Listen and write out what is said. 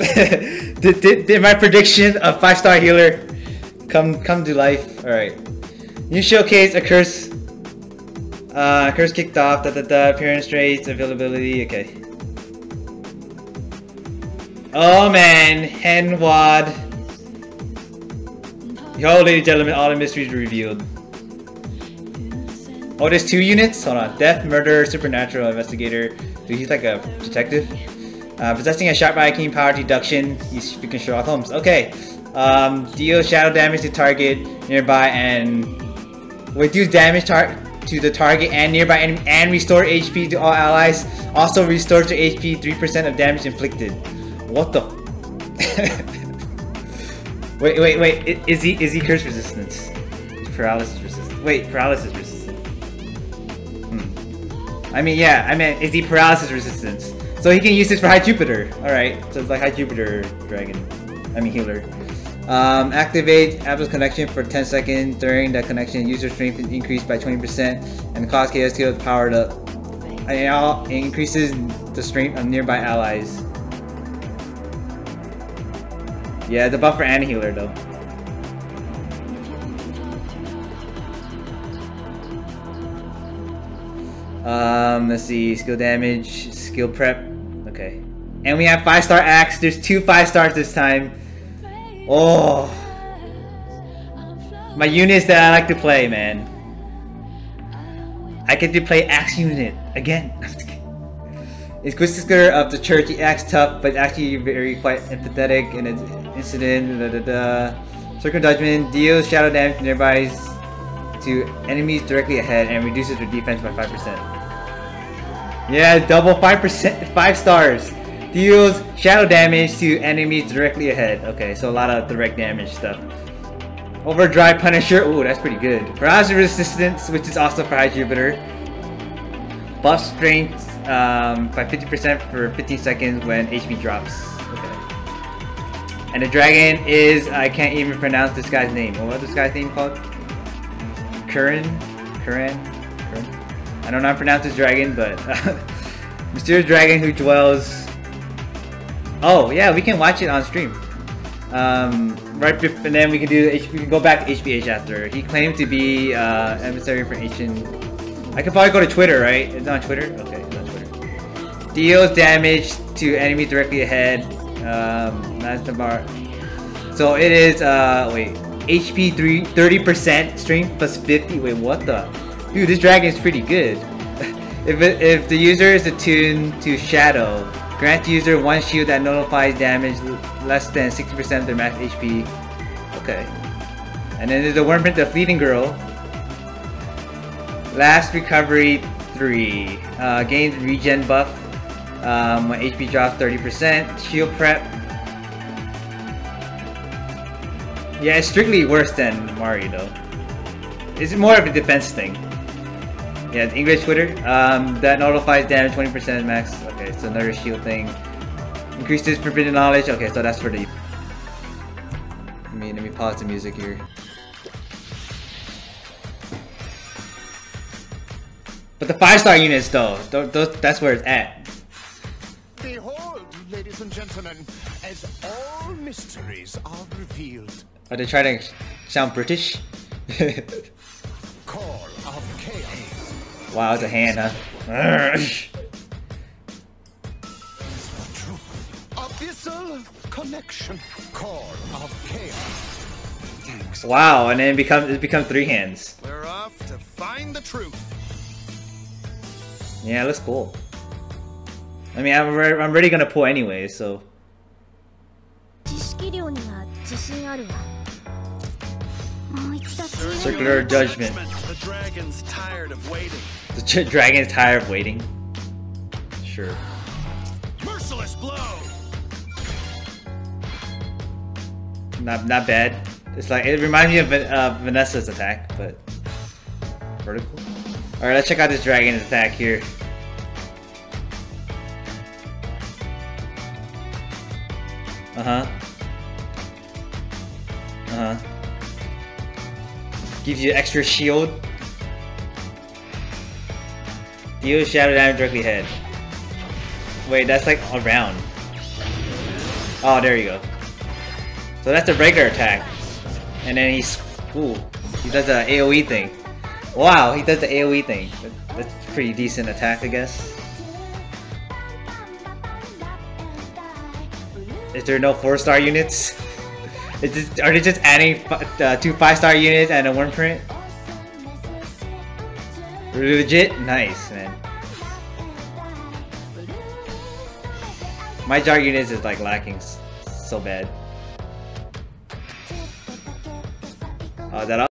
did, did, did my prediction of five star healer come come to life? All right. New showcase a curse. Uh, curse kicked off. Da da da. Appearance rates, availability. Okay. Oh man, Heinwald. Yo, ladies and gentlemen, all the mysteries revealed. Oh, there's two units? Hold on. Death, Murder, Supernatural, Investigator. Dude, he's like a detective. Uh, possessing a sharp eye, power deduction. He's freaking Sherlock Holmes. Okay. Um, deal shadow damage to target nearby and reduce damage to the target and nearby enemy and restore HP to all allies. Also restores to HP 3% of damage inflicted. What the? wait, wait, wait. Is he is he curse resistance? Paralysis resistance. Wait, paralysis resistance. I mean, yeah, I mean, is he paralysis resistance? So he can use this for High Jupiter. Alright, so it's like High Jupiter Dragon. I mean, healer. Um, activate Abyssal connection for 10 seconds. During that connection, user strength is increased by 20% and the cause chaos skill is powered up. And it increases the strength of nearby allies. Yeah, the buff for and healer though. Um, let's see, skill damage, skill prep. Okay. And we have 5 star axe. There's two 5 stars this time. Oh. My units that I like to play, man. I get to play axe unit again. It's Inquisitor of the Church. He acts tough, but actually very quite empathetic in its incident. Da, da, da. Circle Judgment deals shadow damage nearby to enemies directly ahead and reduces their defense by 5%. Yeah, double 5%, 5 stars. Deals shadow damage to enemies directly ahead. Okay, so a lot of direct damage stuff. Overdrive Punisher. Ooh, that's pretty good. Paralysis Resistance, which is also for High Jupiter. Buff Strength um, by 50% for 15 seconds when HP drops. Okay. And the dragon is, I can't even pronounce this guy's name. What was this guy's name called? Curran? Curran? I don't know how to pronounce this dragon, but mysterious dragon who dwells. Oh yeah, we can watch it on stream. Um, right, before, and then we can do we can go back to HBH after. He claimed to be uh, emissary for ancient. I could probably go to Twitter, right? It's on Twitter. Okay, it's on Twitter. Deals damage to enemy directly ahead. Um, that's the bar. So it is. Uh, wait, HP three 30% strength plus 50. Wait, what the? Dude, this dragon is pretty good. if, it, if the user is attuned to Shadow, grant user one shield that nullifies damage less than 60% of their max HP. Okay. And then there's the Wyrmprint, the Fleeting Girl. Last Recovery 3. Uh, gains regen buff. Um, when HP drops 30%. Shield Prep. Yeah, it's strictly worse than Mario though. It's more of a defense thing. Yeah, English Twitter. Um, that notifies damage 20% max. Okay, so another shield thing. Increases forbidden knowledge. Okay, so that's for the. Let me let me pause the music here. But the five star units though, those, that's where it's at. Behold, ladies and gentlemen, as all mysteries are revealed. Are they trying to sound British? Call of. Wow, it's a hand, huh? Abyssal connection. Core of chaos. Wow, and then it becomes it becomes three hands. We're off to find the truth. Yeah, it looks cool. I mean, I'm re I'm already gonna pull anyway, so. Circular judgment. The dragon's tired of waiting. The dragon's tired of waiting. Sure. Merciless blow. Not not bad. It's like it reminds me of uh, Vanessa's attack, but vertical. All right, let's check out this dragon's attack here. Uh huh. Uh huh. Gives you extra shield. Deal shadow damage directly ahead. Wait, that's like around. Oh, there you go. So that's a regular attack. And then he's... Ooh. He does the AoE thing. Wow, he does the AoE thing. That, that's pretty decent attack, I guess. Is there no 4-star units? Is this, are they just adding uh, two 5-star units and a Wyrmprint? Legit? Nice, man. My jar units is like lacking so bad. Uh, that